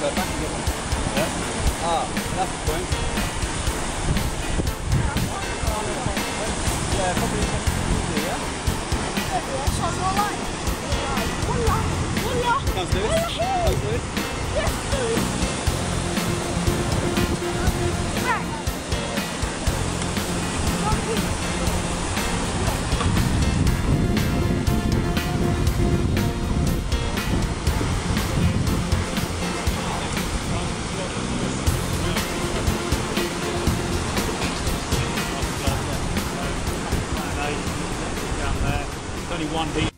go back and get one. Yeah? Ah, that's the point. Yeah, probably easier, yeah? Yeah, that's all right. only one heat.